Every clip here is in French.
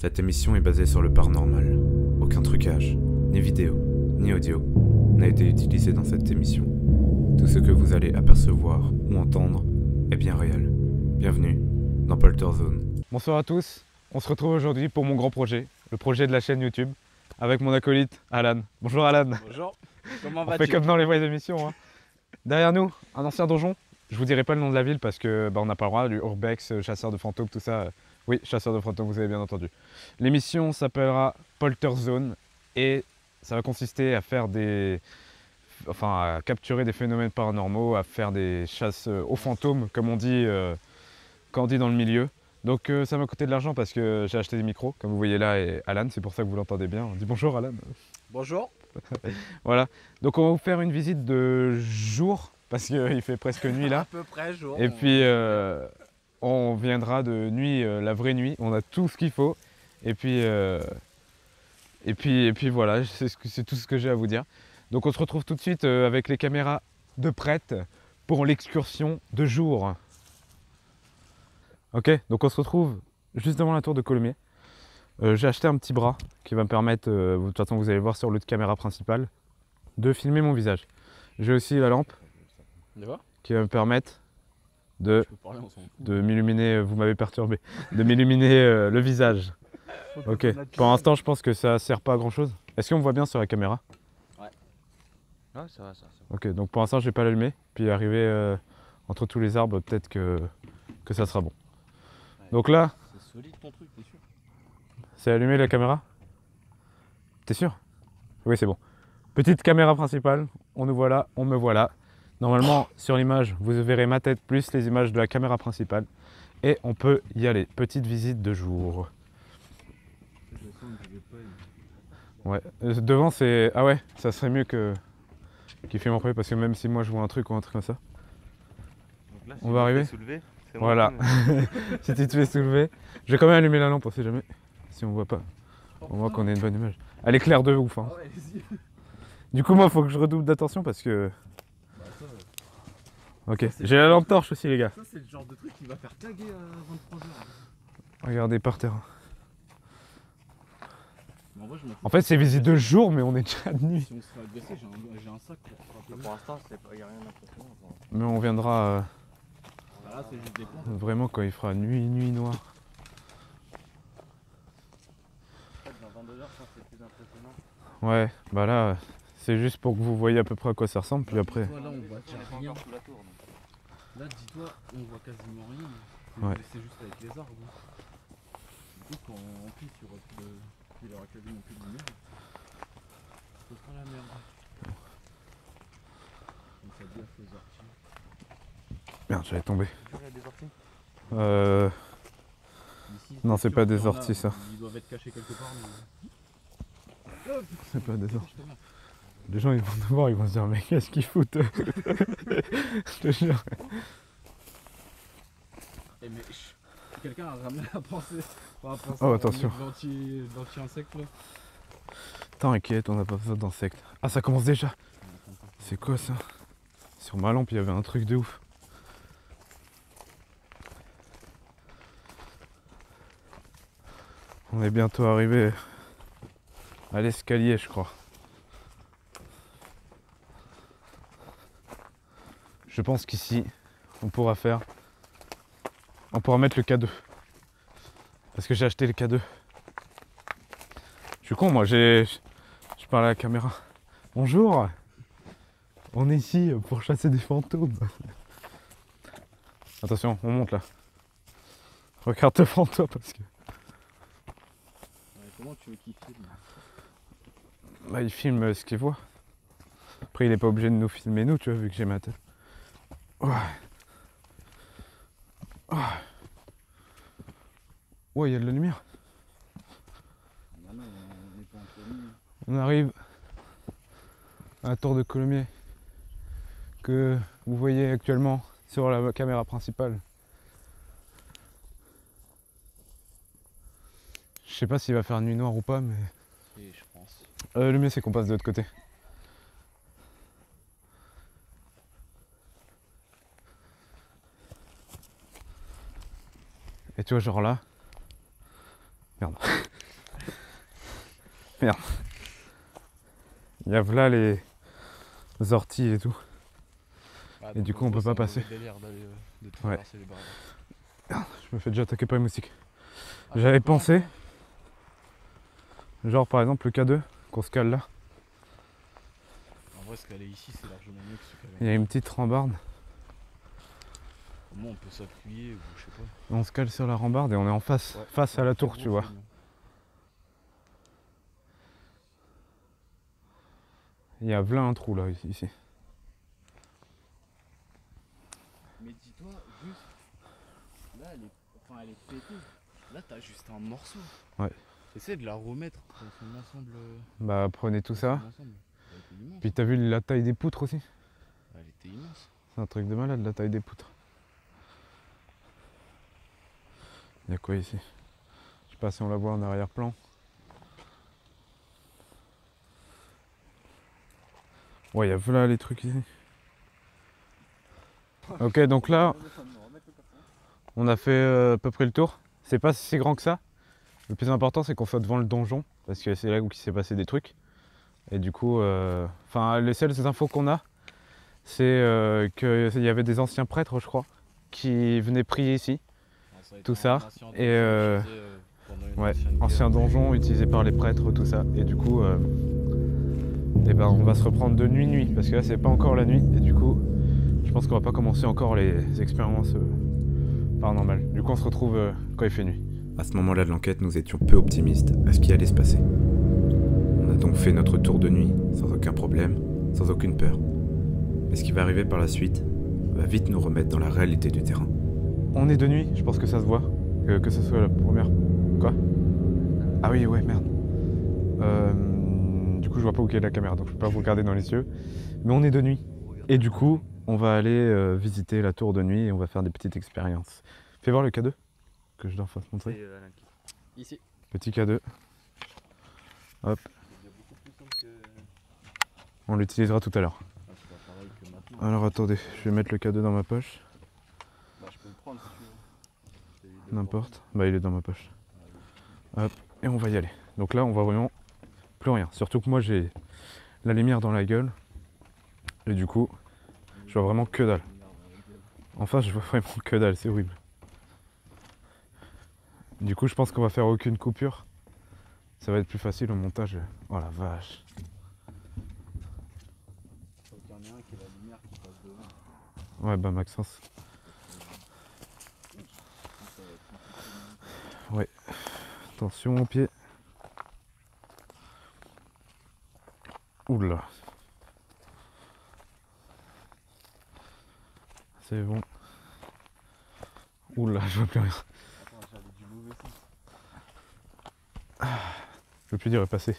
Cette émission est basée sur le paranormal. Aucun trucage, ni vidéo, ni audio n'a été utilisé dans cette émission. Tout ce que vous allez apercevoir ou entendre est bien réel. Bienvenue dans Polter Zone. Bonsoir à tous, on se retrouve aujourd'hui pour mon grand projet, le projet de la chaîne YouTube, avec mon acolyte Alan. Bonjour Alan, Bonjour, comment on fait vas-tu comme dans les vraies émissions. hein. Derrière nous, un ancien donjon. Je vous dirai pas le nom de la ville parce que bah, on n'a pas le droit, du Urbex, euh, chasseur de fantômes, tout ça. Oui, chasseur de fantômes, vous avez bien entendu. L'émission s'appellera Polter Zone et ça va consister à faire des. Enfin, à capturer des phénomènes paranormaux, à faire des chasses euh, aux fantômes, comme on dit, euh, quand on dit dans le milieu. Donc euh, ça m'a coûté de l'argent parce que j'ai acheté des micros, comme vous voyez là, et Alan, c'est pour ça que vous l'entendez bien. On dit bonjour Alan. Bonjour. Voilà. Donc on va vous faire une visite de jour parce qu'il fait presque nuit À là. peu près jour. Et puis euh, on viendra de nuit, euh, la vraie nuit. On a tout ce qu'il faut. Et puis, euh, et puis, et puis voilà, c'est ce tout ce que j'ai à vous dire. Donc on se retrouve tout de suite euh, avec les caméras de prête pour l'excursion de jour. Ok, donc on se retrouve juste devant la tour de Colomiers. Euh, j'ai acheté un petit bras qui va me permettre, euh, de toute façon vous allez voir sur l'autre caméra principale, de filmer mon visage. J'ai aussi la lampe qui va me permettre de, m'illuminer, vous m'avez perturbé, de m'illuminer euh, le visage. Ok, pour l'instant je pense que ça sert pas à grand chose. Est-ce qu'on me voit bien sur la caméra? Ouais, ça va, ça va. Ok, donc pour l'instant je vais pas l'allumer, puis arriver euh, entre tous les arbres, peut-être que, que ça sera bon. Donc là, C'est solide ton truc, t'es sûr? C'est allumé la caméra? T'es sûr? Oui, c'est bon. Petite caméra principale, on nous voit là, on me voit là. Normalement, sur l'image, vous verrez ma tête plus les images de la caméra principale. Et on peut y aller. Petite visite de jour. Ouais. Euh, Devant, c'est. Ah ouais, ça serait mieux que. Qu'il filme en premier parce que même si moi je vois un truc ou un truc comme ça. On va arriver Voilà. si tu te fais soulever. Je vais quand même allumer la lampe, on sait jamais. Si on voit pas. On voit qu'on a une bonne image. Elle est claire de ouf. hein. Ah. Du coup, moi, faut que je redouble d'attention parce que. Bah, ça, Ok. J'ai la lampe torche aussi, les gars. ça, c'est le genre de truc qui va faire taguer à 23h. Regardez par terre. En vrai. En fait, c'est visite de jour, mais on est déjà de nuit. Si on se fait agresser, j'ai un, un sac pour frapper. Pour l'instant, il n'y a rien d'impressionnant. Mais on viendra euh, Voilà, c'est juste des vraiment quand il fera nuit, nuit noire. En fait, dans 22 heures, je pense que c'est plus impressionnant. Ouais, bah là, c'est juste pour que vous voyez à peu près à quoi ça ressemble, puis après. Là, on voit On rien. encore sous la tour. donc. Là, dis-toi, on voit quasiment rien. C'est Ouais. c'est juste avec les arbres. Du coup, quand en plus, il y aura plus de. Il y aura quasiment plus de lumière. Ce sera la merde. Donc, ça dit à faux archives. Merde, j'allais tomber. Tu vois, il y a des orties? Euh. Ici, Non, c'est pas des orties, ça. Ils doivent être cachés quelque part. Mais... C'est pas des orties. Les gens, ils vont nous voir, ils vont se dire, mais qu'est-ce qu'ils foutent Je te jure. Eh, mais quelqu'un a ramené la pensée. Oh, attention. l'anti- L'anti-insecte là. T'inquiète, on n'a pas besoin d'insectes. Ah, ça commence déjà. C'est quoi ça? Sur ma lampe, il y avait un truc de ouf. On est bientôt arrivé à l'escalier, je crois. Je pense qu'ici, on pourra faire. On pourra mettre le K2. Parce que j'ai acheté le K2. Je suis con, moi, j'ai. Je parle à la caméra. Bonjour On est ici pour chasser des fantômes. Attention, on monte là. Regarde devant toi parce que. Comment tu veux qu'il filme? Bah, il filme ce qu'il voit. Après, il est pas obligé de nous filmer, nous, tu vois, vu que j'ai ma tête. Ouais. Il y a de la lumière. Bah non, on pas arrive à la tour de Colomiers que vous voyez actuellement sur la caméra principale. Je sais pas s'il va faire nuit noire ou pas, mais je pense. euh, le mieux c'est qu'on passe de l'autre côté. Et tu vois, genre là. Merde. Il y a là les orties et tout. Ah, Et du coup, on peut pas passer. délire euh, de Ouais. les. Je me fais déjà attaquer par les moustiques. Ah, J'avais pensé, genre par exemple le K2, qu'on se cale là. En vrai, ce qu'elle est ici, c'est largement mieux que Il y a une petite rambarde. Moins, on peut s'appuyer ou je sais pas. On se cale sur la rambarde et on est en face, Ouais, face à la tour, beau, tu vois. Il y a plein un trou là ici. Mais dis-toi, juste. Là, elle est, enfin, elle est pétée. Là, t'as juste un morceau. Ouais. Essaie de la remettre dans son ensemble. euh, Bah prenez tout ça. Puis t'as vu la taille des poutres aussi? Elle était immense. C'est un truc de malade la taille des poutres. Il y a quoi ici? Je sais pas si on la voit en arrière-plan. Ouais, il y a là les trucs ici. Ok, donc là, on a fait euh, à peu près le tour. C'est pas si grand que ça. Le plus important, c'est qu'on soit devant le donjon, parce que c'est là où il s'est passé des trucs. Et du coup, euh, enfin, les seules infos qu'on a, c'est euh, qu'il y avait des anciens prêtres, je crois, qui venaient prier ici. Tout ça, et, euh, euh, Ouais, ancien donjon utilisé par les prêtres, tout ça. Et du coup, euh, eh ben, on va se reprendre de nuit nuit, parce que là, c'est pas encore la nuit. Et du coup, je pense qu'on va pas commencer encore les expériences euh, paranormales. Du coup, on se retrouve euh, quand il fait nuit. À ce moment-là de l'enquête, nous étions peu optimistes à ce qui allait se passer. On a donc fait notre tour de nuit, sans aucun problème, sans aucune peur. Mais ce qui va arriver par la suite va vite nous remettre dans la réalité du terrain. On est de nuit, je pense que ça se voit. Que, que ce soit la première. Quoi? Ah oui, ouais, merde. Euh, du coup, je vois pas où est la caméra, donc je peux pas vous regarder dans les yeux. Mais on est de nuit. Et du coup, on va aller euh, visiter la tour de nuit et on va faire des petites expériences. Fais voir le K2 que je leur fasse montrer. Ici. Petit K2, C'est beaucoup plus simple que. on l'utilisera tout à l'heure. Ah. Alors attendez, je vais mettre le K2 dans ma poche. Bah, je peux le prendre si tu veux. C'est les deux N'importe. Bah il est dans ma poche. Hop, et on va y aller. Donc là on voit vraiment plus rien. Surtout que moi j'ai la lumière dans la gueule. Et du coup, je vois vraiment que dalle. En face je vois vraiment que dalle, c'est horrible. Du coup je pense qu'on va faire aucune coupure. Ça va être plus facile au montage. Oh la vache. Faut qu'il y en ait un qui ait la lumière qui passe devant. Ouais bah Maxence. Ouais. Attention au pied. Oula. C'est bon. Oula, je vois plus rien. Sens. Le plus dur est passé.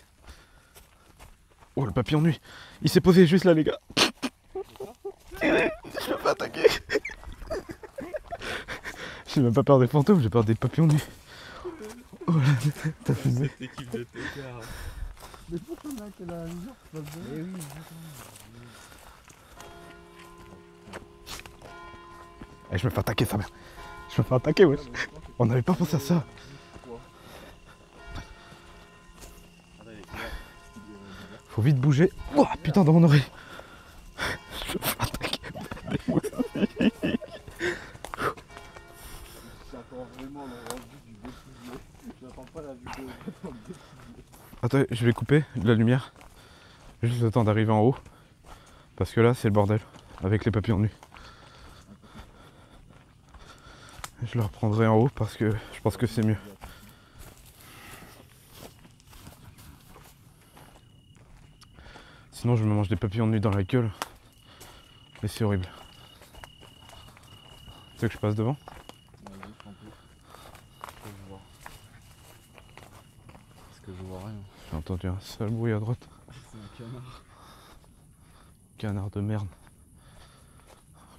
Oh le papillon nuit Il s'est posé juste là les gars Je peux pas attaquer J'ai même pas peur des fantômes, j'ai peur des papillons de nuit. Oh là, t'as fusé. Cette équipe de tocards. Mais pourquoi on a que la lumière qui passe devant Eh oui, Eh, je me fais attaquer ça merde. Je me fais attaquer wesh. On n'avait pas pensé à ça. Faut vite bouger. Oh putain dans mon oreille. Attends, je vais couper la lumière. Juste le temps d'arriver en haut. Parce que là, c'est le bordel. Avec les papillons de nuit. Je le reprendrai en haut parce que je pense que c'est mieux. Sinon, je me mange des papillons de nuit dans la gueule. Et c'est horrible. Tu veux que je passe devant? Parce que je vois rien. J'ai entendu un sale bruit à droite. C'est un canard. Canard de merde.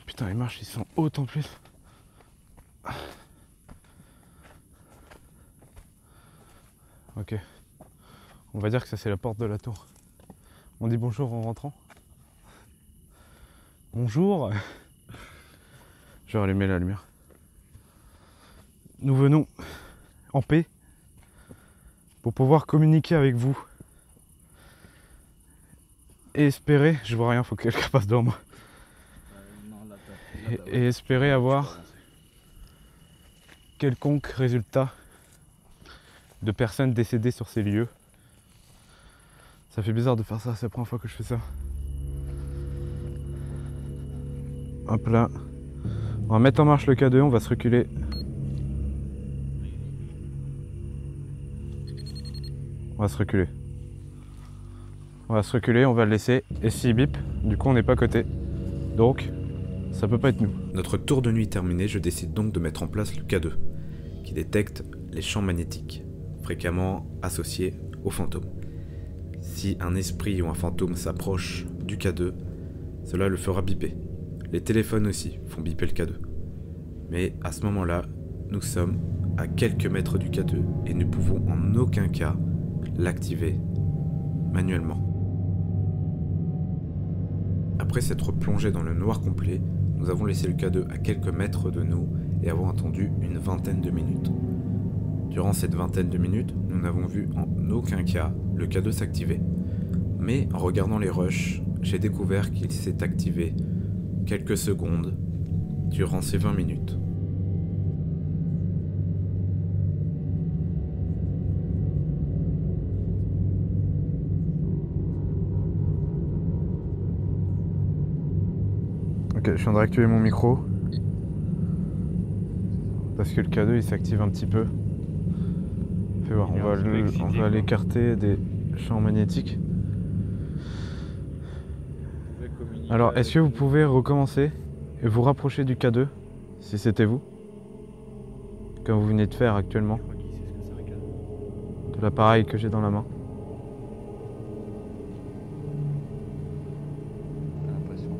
Putain, les marches, ils sont hautes en plus. Ok. On va dire que ça, c'est la porte de la tour. On dit bonjour en rentrant Bonjour Je vais rallumer la lumière. Nous venons en paix pour pouvoir communiquer avec vous et espérer, je vois rien, faut que quelqu'un passe devant moi. Et, espérer avoir quelconque résultat de personnes décédées sur ces lieux. Ça fait bizarre de faire ça, c'est la première fois que je fais ça. Hop là. On va mettre en marche le K2, on va se reculer. On va se reculer. On va se reculer, on va le laisser. Et s'il bip, du coup on n'est pas à côté. Donc, ça peut pas être nous. Notre tour de nuit terminé, je décide donc de mettre en place le K2, qui détecte les champs magnétiques, fréquemment associés aux fantômes. Si un esprit ou un fantôme s'approche du K2, cela le fera biper. Les téléphones aussi font biper le K2. Mais à ce moment-là, nous sommes à quelques mètres du K2 et ne pouvons en aucun cas l'activer manuellement. Après s'être plongé dans le noir complet, nous avons laissé le K2 à quelques mètres de nous et avons attendu une vingtaine de minutes. Durant cette vingtaine de minutes, nous n'avons vu en aucun cas le K2 s'activer. Mais en regardant les rushs, j'ai découvert qu'il s'est activé quelques secondes durant ces 20 minutes. Ok, je viens de réactiver mon micro. Parce que le K2 il s'active un petit peu. Fais voir, on va l'écarter des champs magnétiques. Alors, est-ce que vous pouvez recommencer et vous rapprocher du K2 si c'était vous? Comme vous venez de faire actuellement, de l'appareil que j'ai dans la main. J'ai l'impression.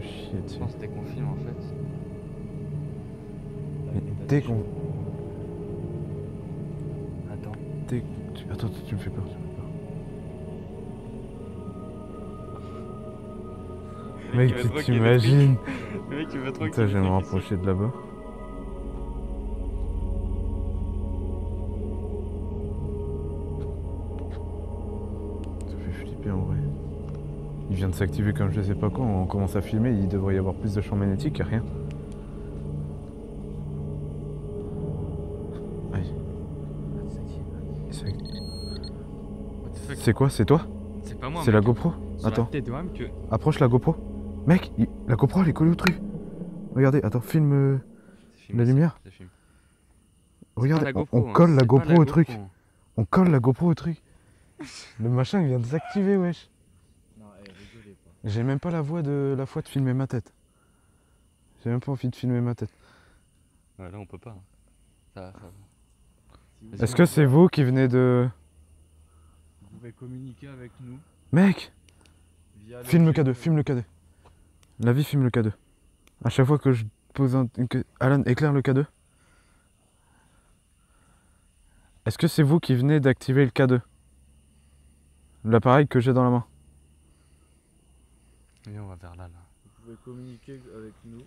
Je chier Je dessus. pense dès qu'on filme en fait. Mais dès qu'on. Attends. Dès... tu- Attends, tu me fais peur, tu me fais peur. Mec, tu t'imagines Le mec il veut trop Putain, je vais me rapprocher de là-bas. De s'activer comme je sais pas quoi, on commence à filmer, il devrait y avoir plus de champs magnétiques, y a rien. C'est- quoi C'est toi? C'est pas moi. C'est la. GoPro? Attends, La que. approche la GoPro. Mec, il- la GoPro elle est collée au truc. Regardez, attends, filme euh, la lumière. C'est filmé. Regarde, Pas la on- on, hein, colle la GoPro au truc. On colle la GoPro au truc. Le machin il vient de s'activer, wesh. Non, eh, rigolez pas. J'ai même pas la voix de la foi de filmer ma tête. J'ai même pas envie de filmer ma tête. Ouais, là on peut pas. hein. Ça, ça- Est-ce que c'est vous qui venez de. Vous pouvez communiquer avec nous Mec Filme le Q2. K2, filme le K2. La vie filme le K2. À chaque fois que je pose un. Alan, éclaire le K2. Est-ce que c'est vous qui venez d'activer le K2 L'appareil que j'ai dans la main. Viens, on va vers là. là. Vous pouvez communiquer avec nous.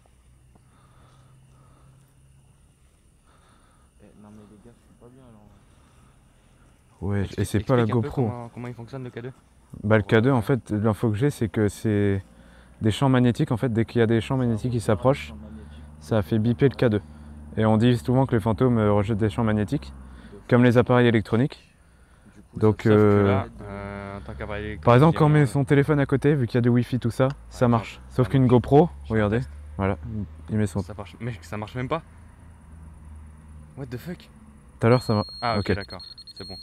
Eh, non mais les gars, je suis pas bien là. Ouais, et c'est pas la GoPro. Comment, comment il fonctionne le K2 Bah le K2 en fait, l'info que j'ai c'est que c'est des champs magnétiques en fait, dès qu'il y a des champs magnétiques qui s'approchent, ça fait biper le K2. Et on dit souvent que les fantômes euh, rejettent des champs magnétiques, comme les appareils électroniques. Du coup, Donc, euh, là, euh, tant qu'appareil électronique, Par exemple, quand on met un- son téléphone à côté, vu qu'il y a du wifi tout ça, ça marche. Sauf ah, qu'une GoPro, regardez, voilà, il met son. Ça marche. Mec, ça marche même pas. What the fuck? Tout à l'heure ça marche. Ah, ok, d'accord. C'est bon.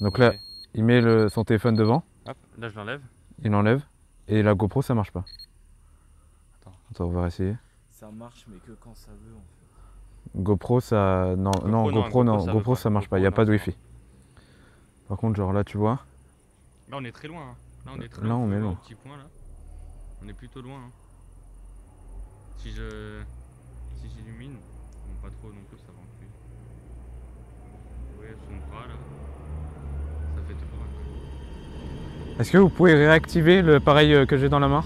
Donc là, il met le- son téléphone devant, Hop, là je l'enlève. il l'enlève, et la GoPro ça marche pas. Attends. Attends, on va essayer. Ça marche, mais que quand ça veut en fait. GoPro ça. Non, GoPro, non, non, GoPro, non, GoPro, ça GoPro marche pas, il n'y a non, pas de wifi. Par contre, genre là, tu vois, Là on est très loin. hein. Là on est très Là, loin. on est loin. petit point là. On est plutôt loin. hein. Si je. Si j'illumine. Bon, pas trop non plus, ça va en plus. Vous voyez son bras là. Ça fait deux bras. Est-ce que vous pouvez réactiver l'appareil euh, que j'ai dans la main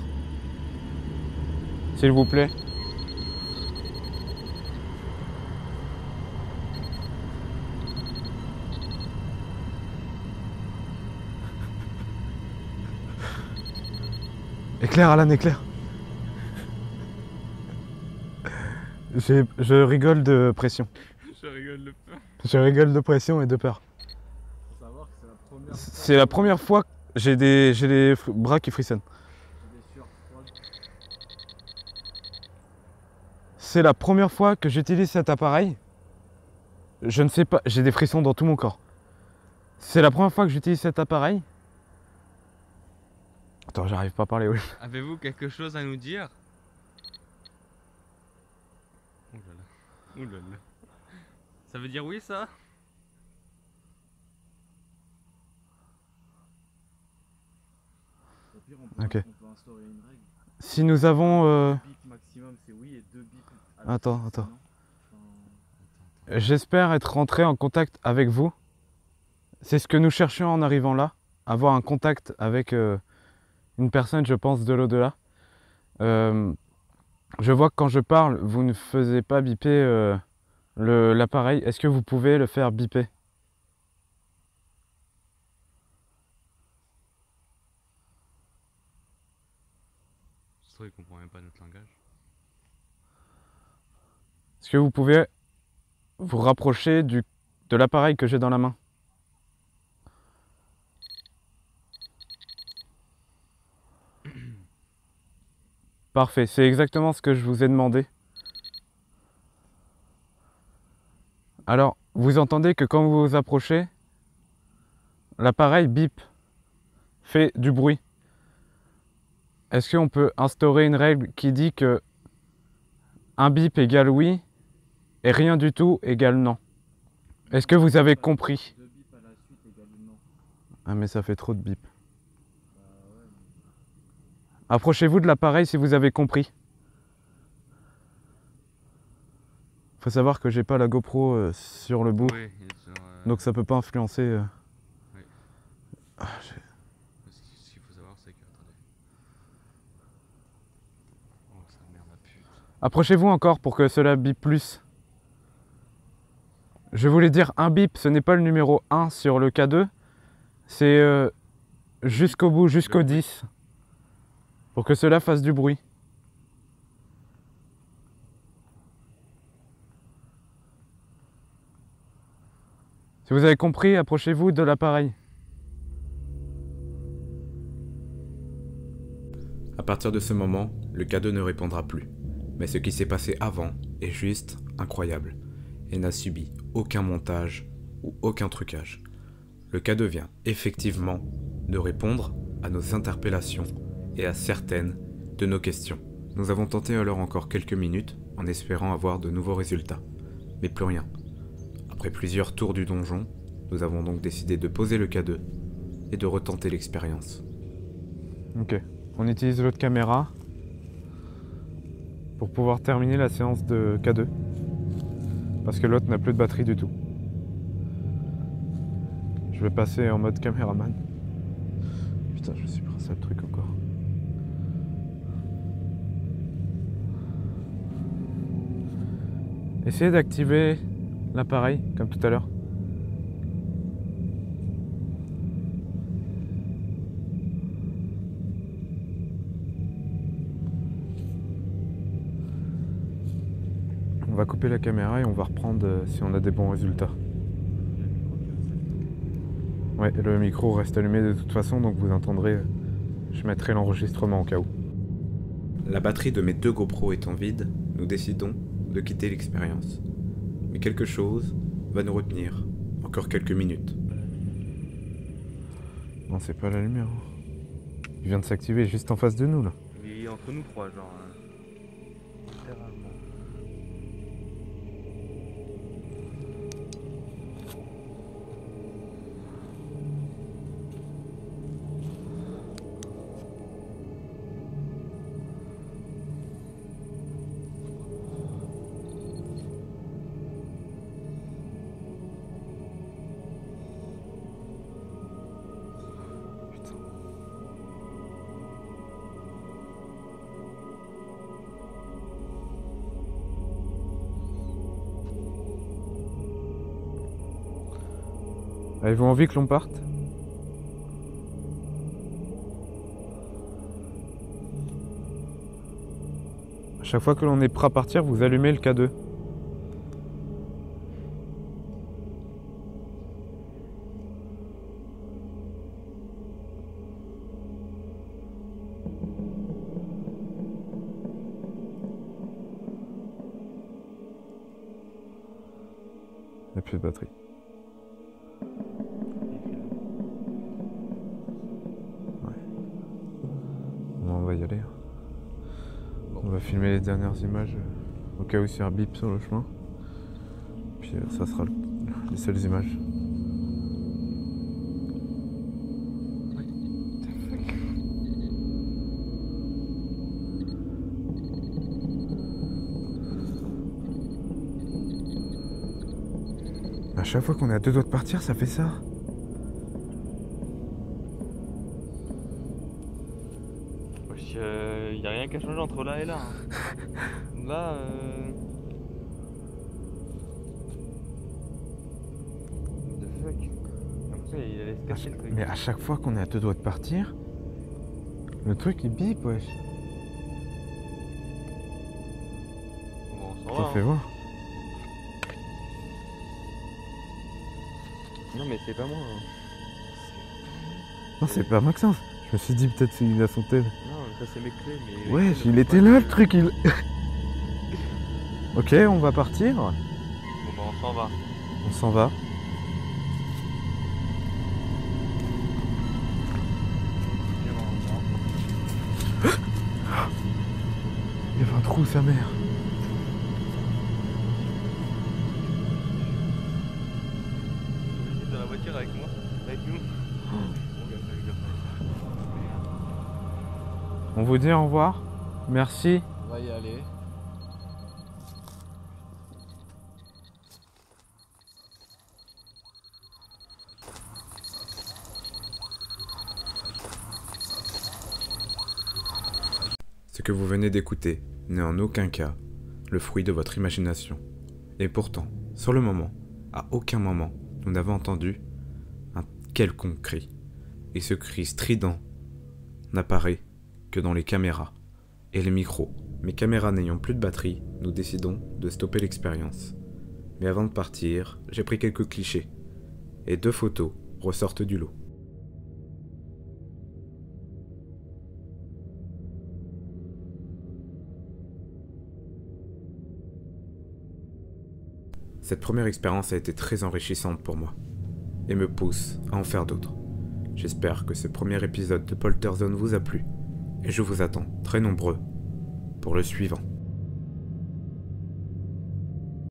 S'il vous plaît. Éclair, Alan, éclair. Je rigole de pression. Je rigole de peur. Je rigole de pression et de peur. C'est la première fois que j'ai des, les bras qui frissonnent. C'est la première fois que j'utilise cet appareil. Je ne sais pas, j'ai des frissons dans tout mon corps. C'est la première fois que j'utilise cet appareil. Attends, j'arrive pas à parler. oui. Avez-vous quelque chose à nous dire? Ouh là là. Ouh là là. Ça veut dire oui ça? Ok. Si nous avons. euh, Attends, attends. J'espère être rentré en contact avec vous. C'est ce que nous cherchions en arrivant là. Avoir un contact avec euh, une personne, je pense, de l'au-delà. Euh, je vois que quand je parle, vous ne faisiez pas biper euh, l'appareil. Est-ce que vous pouvez le faire biper? Qu'il comprend même pas notre langage. Est-ce que vous pouvez vous rapprocher du, de l'appareil que j'ai dans la main? Parfait, c'est exactement ce que je vous ai demandé. Alors, vous entendez que quand vous vous approchez, l'appareil bip, fait du bruit. Est-ce qu'on peut instaurer une règle qui dit que un bip égale oui et rien du tout égale non? Est-ce que vous avez compris? Ah mais ça fait trop de bip. Approchez-vous de l'appareil si vous avez compris. Faut savoir que j'ai pas la GoPro euh, sur le bout, Oui, et sur, euh, donc ça peut pas influencer. euh. Ah, Ce qu'il faut savoir, c'est que. Attendez. Oh, ça merde la pute. Approchez-vous encore pour que cela bip plus. Je voulais dire un bip, ce n'est pas le numéro 1 sur le K2, c'est euh, jusqu'au bout, jusqu'au 10. Pour que cela fasse du bruit. Si vous avez compris, approchez-vous de l'appareil. À partir de ce moment, le cadeau ne répondra plus. Mais ce qui s'est passé avant est juste incroyable et n'a subi aucun montage ou aucun trucage. Le cadeau vient effectivement de répondre à nos interpellations et à certaines de nos questions. Nous avons tenté alors encore quelques minutes en espérant avoir de nouveaux résultats, mais plus rien. Après plusieurs tours du donjon, nous avons donc décidé de poser le cadeau et de retenter l'expérience. Ok. On utilise l'autre caméra pour pouvoir terminer la séance de K2. Parce que l'autre n'a plus de batterie du tout. Je vais passer en mode caméraman. Putain, je suis pris le truc encore. Essayez d'activer l'appareil comme tout à l'heure. On va couper la caméra et on va reprendre euh, si on a des bons résultats. Ouais, le micro reste allumé de toute façon, donc vous entendrez. euh, Je mettrai l'enregistrement au cas où. La batterie de mes deux GoPro étant vide, nous décidons de quitter l'expérience. Mais quelque chose va nous retenir encore quelques minutes. Non, c'est pas la lumière. Il vient de s'activer juste en face de nous là. Il est entre nous trois, genre. hein. Avez-vous envie que l'on parte? Chaque fois que l'on est prêt à partir, vous allumez le K2. Il de batterie. Les dernières images euh, au cas où a un bip sur le chemin. Puis euh, ça sera le- les seules images. À chaque fois qu'on est à deux doigts de partir, ça fait ça. Wesh, euh, y a rien qui a changé entre là et là. hein. là, euh... What the fuck? Qu'il allait se casser chaque- le truc. Mais à chaque fois qu'on est à deux doigts de partir, le truc il bip, wesh. Bon, on Ça s'en va. fait hein. voir. Non, mais c'est pas moi. hein. Non, c'est pas Maxence. Je me suis dit peut-être qu'il a son tel. Non, ça c'est mes clés, mais. Ouais, il était là le truc. Il... ok, on va partir. Bon, bah, on s'en va. On s'en va. Il y avait un trou, sa mère. Vous au revoir. Merci. On va y aller. Ce que vous venez d'écouter n'est en aucun cas le fruit de votre imagination. Et pourtant, sur le moment, à aucun moment, nous n'avons entendu un quelconque cri. Et ce cri strident n'apparaît que dans les caméras et les micros. Mes caméras n'ayant plus de batterie, nous décidons de stopper l'expérience. Mais avant de partir, j'ai pris quelques clichés. Et deux photos ressortent du lot. Cette première expérience a été très enrichissante pour moi et me pousse à en faire d'autres. J'espère que ce premier épisode de Polterzone vous a plu et je vous attends très nombreux pour le suivant.